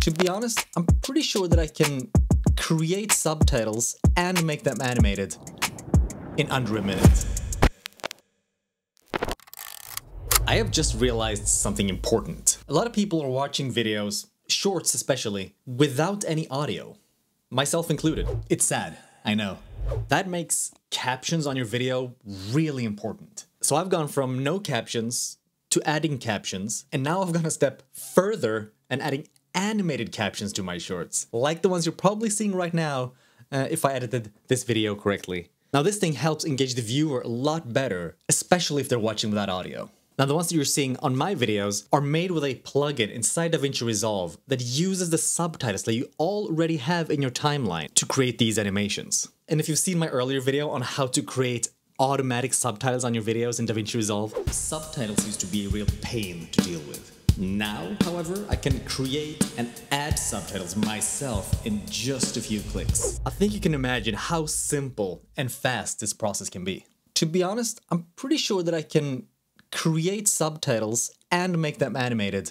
To be honest, I'm pretty sure that I can create subtitles and make them animated in under a minute. I have just realized something important. A lot of people are watching videos, shorts especially, without any audio. Myself included. It's sad, I know. That makes captions on your video really important. So I've gone from no captions to adding captions, and now I've gone a step further and adding animated captions to my shorts, like the ones you're probably seeing right now uh, if I edited this video correctly. Now this thing helps engage the viewer a lot better, especially if they're watching without audio. Now the ones that you're seeing on my videos are made with a plugin inside DaVinci Resolve that uses the subtitles that you already have in your timeline to create these animations. And if you've seen my earlier video on how to create automatic subtitles on your videos in DaVinci Resolve, subtitles used to be a real pain to deal with. Now, however, I can create and add subtitles myself in just a few clicks. I think you can imagine how simple and fast this process can be. To be honest, I'm pretty sure that I can create subtitles and make them animated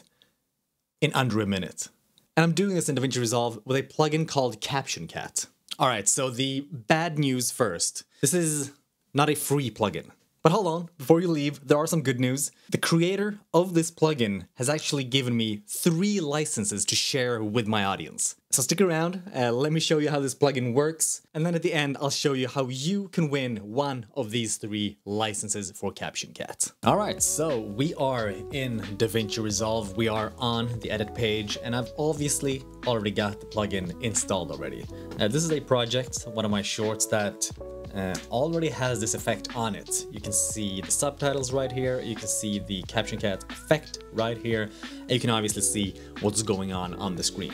in under a minute. And I'm doing this in DaVinci Resolve with a plugin called Caption Cat. All right, so the bad news first. This is not a free plugin. But hold on, before you leave, there are some good news. The creator of this plugin has actually given me three licenses to share with my audience. So stick around, uh, let me show you how this plugin works, and then at the end I'll show you how you can win one of these three licenses for Caption Cat. Alright, so we are in DaVinci Resolve, we are on the edit page, and I've obviously already got the plugin installed already. Uh, this is a project, one of my shorts that uh, already has this effect on it. You can see the subtitles right here, you can see the Caption Cat effect right here, and you can obviously see what's going on on the screen.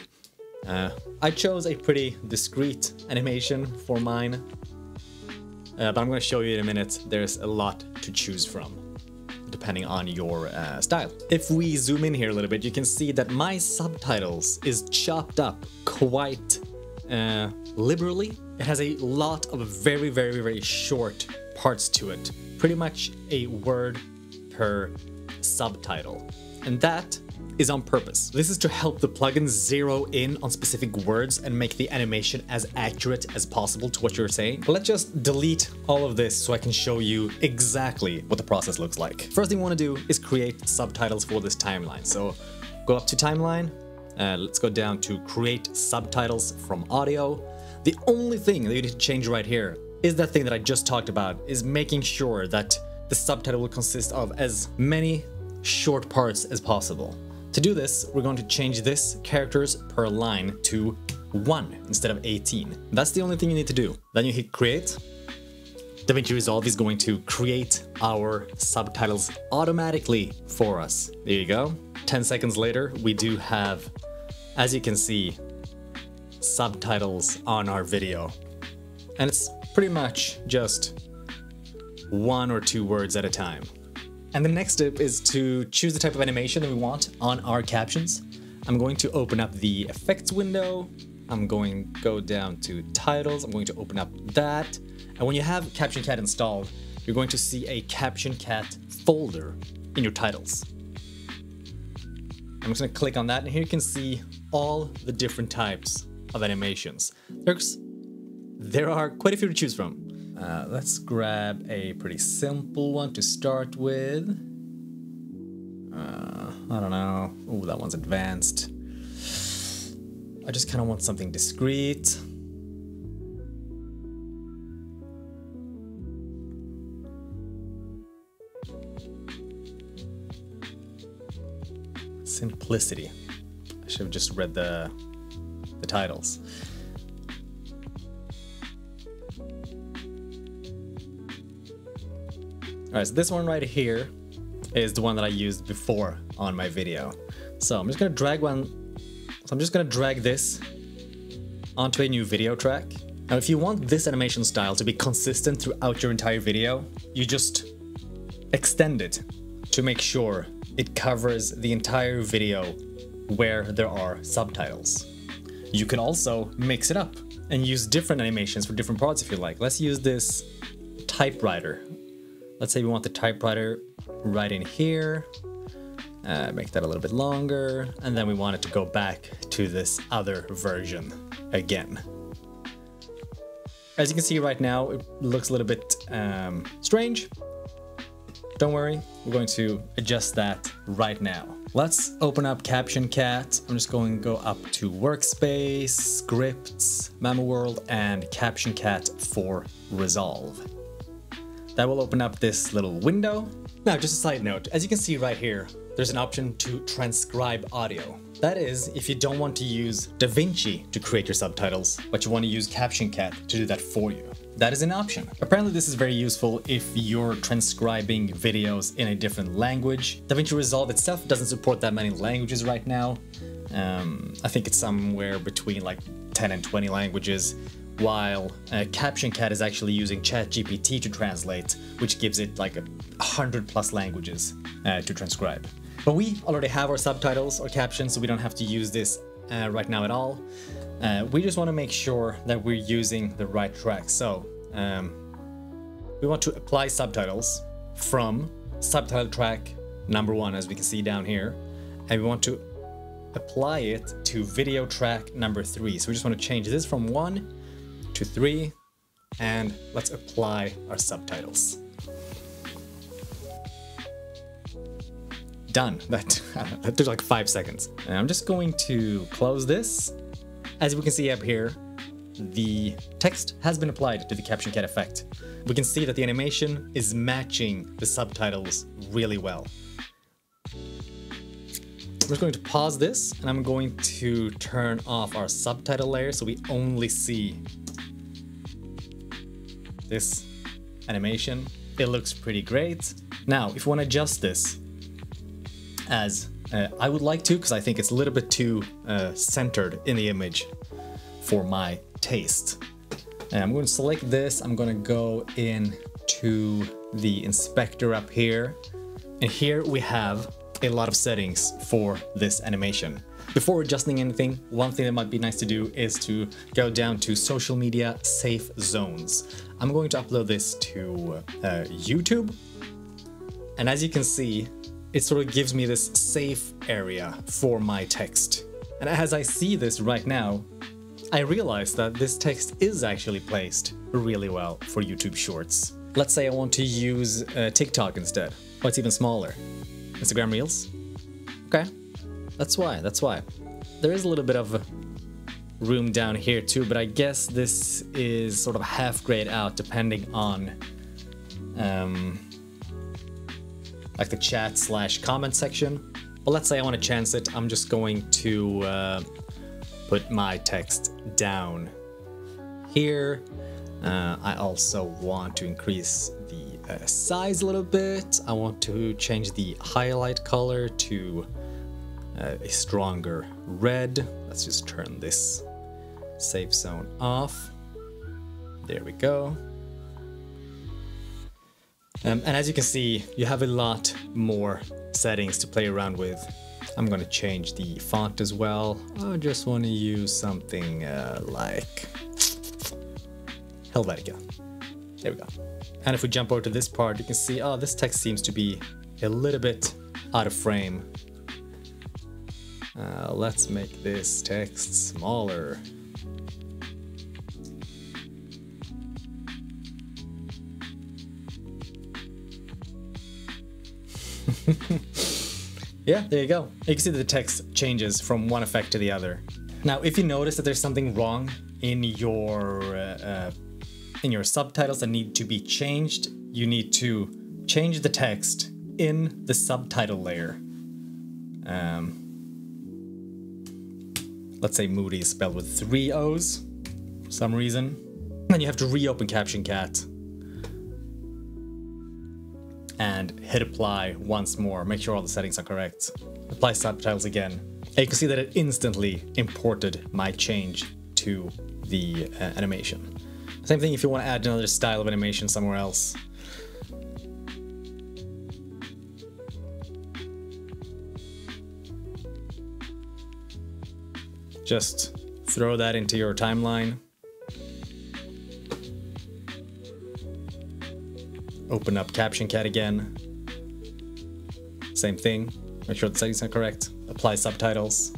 Uh, I chose a pretty discreet animation for mine, uh, but I'm going to show you in a minute. There's a lot to choose from depending on your uh, style. If we zoom in here a little bit, you can see that my subtitles is chopped up quite uh, liberally. It has a lot of very, very, very short parts to it. Pretty much a word per subtitle. And that is on purpose. This is to help the plugin zero in on specific words and make the animation as accurate as possible to what you're saying. But let's just delete all of this so I can show you exactly what the process looks like. First thing we want to do is create subtitles for this timeline. So go up to timeline, uh, let's go down to create subtitles from audio. The only thing that you need to change right here is that thing that I just talked about, is making sure that the subtitle will consist of as many short parts as possible. To do this, we're going to change this characters per line to 1 instead of 18. That's the only thing you need to do. Then you hit create. DaVinci Resolve is going to create our subtitles automatically for us. There you go. 10 seconds later, we do have, as you can see, subtitles on our video. And it's pretty much just one or two words at a time. And the next step is to choose the type of animation that we want on our captions. I'm going to open up the effects window. I'm going to go down to titles. I'm going to open up that. And when you have Caption Cat installed, you're going to see a Caption Cat folder in your titles. I'm just gonna click on that and here you can see all the different types of animations. There's, there are quite a few to choose from. Uh, let's grab a pretty simple one to start with. Uh, I don't know. Oh, that one's advanced. I just kind of want something discreet. Simplicity. I should have just read the the titles. Alright, so this one right here is the one that I used before on my video. So I'm just gonna drag one, so I'm just gonna drag this onto a new video track. Now if you want this animation style to be consistent throughout your entire video, you just extend it to make sure it covers the entire video where there are subtitles. You can also mix it up and use different animations for different parts if you like. Let's use this typewriter Let's say we want the typewriter right in here. uh, make that a little bit longer, and then we want it to go back to this other version again. As you can see right now, it looks a little bit um, strange. Don't worry, we're going to adjust that right now. Let's open up Caption Cat. I'm just going to go up to Workspace, Scripts, Mamoworld, and Caption Cat for Resolve. That will open up this little window. Now, just a side note, as you can see right here, there's an option to transcribe audio. That is, if you don't want to use DaVinci to create your subtitles, but you want to use Caption Cat to do that for you. That is an option. Apparently this is very useful if you're transcribing videos in a different language. DaVinci Resolve itself doesn't support that many languages right now. Um, I think it's somewhere between like 10 and 20 languages, while uh, Caption Cat is actually using ChatGPT to translate, which gives it like a hundred plus languages uh, to transcribe. But we already have our subtitles or captions, so we don't have to use this uh, right now at all. Uh, we just want to make sure that we're using the right track. So um, we want to apply subtitles from subtitle track number one, as we can see down here, and we want to apply it to video track number three. So we just want to change this from one to three, and let's apply our subtitles. done. That, that took like five seconds. And I'm just going to close this. As we can see up here, the text has been applied to the caption cat effect. We can see that the animation is matching the subtitles really well. I'm just going to pause this and I'm going to turn off our subtitle layer so we only see this animation. It looks pretty great. Now, if we want to adjust this, as uh, I would like to because I think it's a little bit too uh, centered in the image for my taste. And I'm going to select this. I'm going to go in to the inspector up here. And here we have a lot of settings for this animation. Before adjusting anything, one thing that might be nice to do is to go down to social media safe zones. I'm going to upload this to uh, YouTube. And as you can see, it sort of gives me this safe area for my text. And as I see this right now, I realize that this text is actually placed really well for YouTube Shorts. Let's say I want to use uh, TikTok instead. Oh, it's even smaller. Instagram Reels? Okay, that's why, that's why. There is a little bit of room down here too, but I guess this is sort of half grayed out depending on um, like the chat slash comment section. But let's say I want to chance it, I'm just going to uh, put my text down here. Uh, I also want to increase the uh, size a little bit. I want to change the highlight color to uh, a stronger red. Let's just turn this safe zone off. There we go. Um, and as you can see, you have a lot more settings to play around with. I'm gonna change the font as well. I just want to use something uh, like Helvetica. There we go. And if we jump over to this part, you can see, oh, this text seems to be a little bit out of frame. Uh, let's make this text smaller. yeah, there you go. You can see the text changes from one effect to the other. Now, if you notice that there's something wrong in your uh, uh, in your subtitles that need to be changed, you need to change the text in the subtitle layer. Um, let's say Moody is spelled with three O's for some reason. Then you have to reopen Caption Cat and hit apply once more. Make sure all the settings are correct. Apply subtitles again. And you can see that it instantly imported my change to the uh, animation. Same thing if you want to add another style of animation somewhere else. Just throw that into your timeline. Open up Caption Cat again. Same thing. Make sure the settings are correct. Apply subtitles.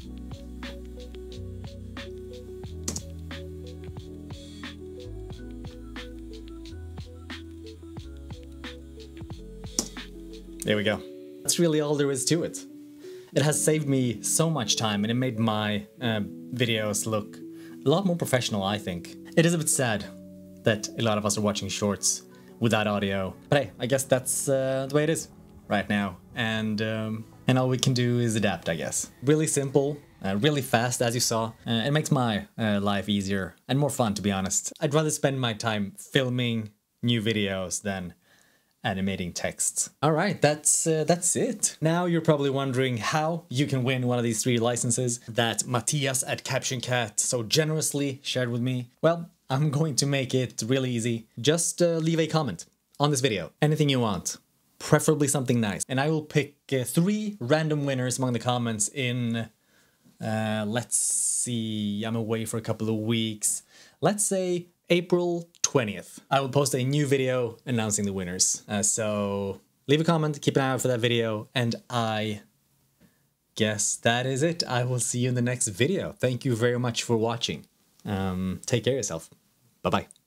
There we go. That's really all there is to it. It has saved me so much time and it made my uh, videos look a lot more professional, I think. It is a bit sad that a lot of us are watching shorts without audio, but hey, I guess that's uh, the way it is right now. And um, and all we can do is adapt, I guess. Really simple, uh, really fast, as you saw. Uh, it makes my uh, life easier and more fun, to be honest. I'd rather spend my time filming new videos than animating texts. All right, that's uh, that's it. Now you're probably wondering how you can win one of these three licenses that Matthias at Caption Cat so generously shared with me. Well, I'm going to make it really easy. Just uh, leave a comment on this video, anything you want, preferably something nice, and I will pick uh, three random winners among the comments in. Uh, let's see, I'm away for a couple of weeks. Let's say April 20th. I will post a new video announcing the winners. Uh, so leave a comment, keep an eye out for that video, and I guess that is it. I will see you in the next video. Thank you very much for watching. Um, take care of yourself. Bye bye.